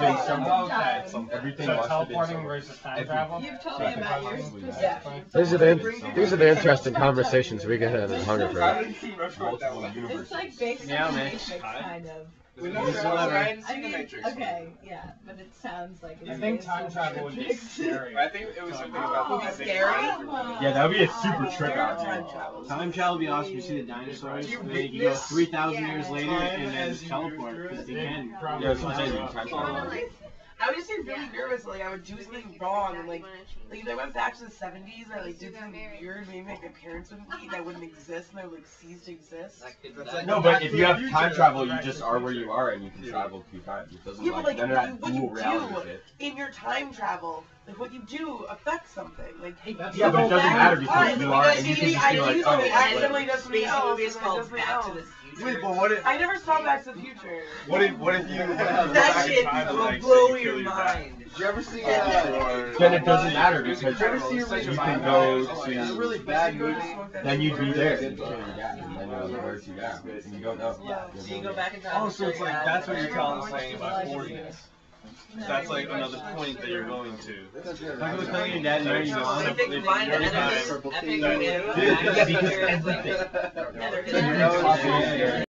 Jason, Okay. everything So must have been teleporting so- versus time travel? You've told me about yours. Exactly. These are the these are the interesting conversations we get in Hungerford. multiple universes. It's like basically Yeah, the man. Kind of. We know Just that whatever. I hadn't seen the mean, Matrix. okay, yeah, but it sounds like I it's think based time on travel would be Matrix. scary. I think it was something about Oh, the scary? Yeah, that would be a uh, super trip out Time there. travel. Time travel would be awesome. You see the dinosaurs, You and then you can go witness- 3,000 Yeah. years later Time and then as just you teleport move because through they it. can. Yeah, that's what I'm saying. Time travel. Like, I would just get really nervous, like I would do something wrong, and like, like if I went back to the '70s, I like did something weird, maybe like my parents wouldn't be, that wouldn't exist, and I would like cease to exist. No, but if you have time travel, you just are where you are and you can travel through time. It doesn't Yeah, but, like like, that what you dual reality do- shit. In your time travel, like what you do affects something. Like hey, yeah, but it doesn't matter because you are. And you can just I be like, oh, accidentally does. It's called Back to oh. the Future. Wait, but what if? I never saw Back to the Future. What if? What if you? That shit will blow your mind. Did you ever see? Uh, then it doesn't matter because you can go oh, to. A really bad movie. Then you'd be there. Then you don't know. So you go back. Oh, so it's like that's what you're telling us saying about 40s. That's like another point that you're going to. Like with telling your dad you're So young. Epic if- mind every epic- time- epic that- win. Yeah, because everything.